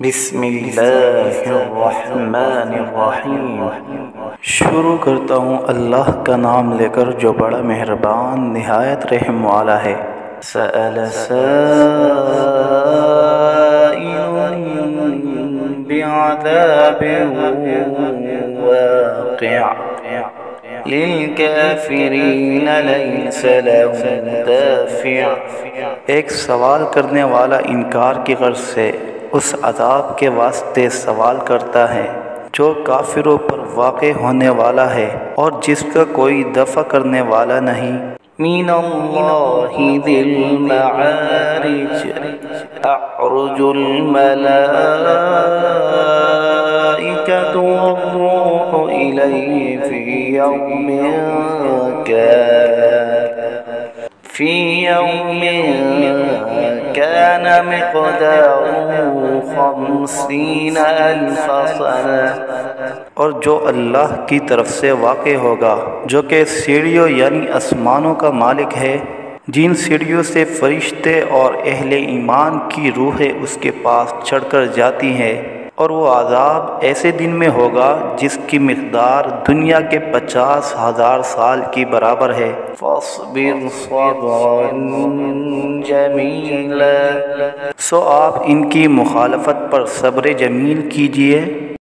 بسم اللہ الرحمن الرحیم شروع کرتا ہوں اللہ کا نام لے کر جو بڑا مہربان، نہایت رحم والا ہے۔ سأل سائل بعذاب واقع۔ للكافرین لیس له دافع۔ ایک سوال کرنے والا انکار کی غرض سے اس عذاب کے واسطے سوال کرتا ہے، جو کافروں پر واقع ہونے والا ہے اور جس کا کوئی دفع کرنے والا نہیں۔ من اللہ ذی المعارج اعرج الملائکت والروح الیہ فی یوم کان فی یوم كان مقداره خمسین الف سنہ اور جو اللہ کی طرف سے واقع ہوگا، جو کہ سیڑھیوں یعنی اسمانوں کا مالک ہے، جن سیڑھیوں سے فرشتے اور اہل ایمان کی روحیں اس کے پاس چڑھ کر جاتی ہیں۔ اور وہ عذاب ایسے دن میں ہوگا جس کی مقدار دنیا کے پچاس ہزار سال کی برابر ہے۔ سو آپ ان کی مخالفت پر صبر جمیل کیجیے۔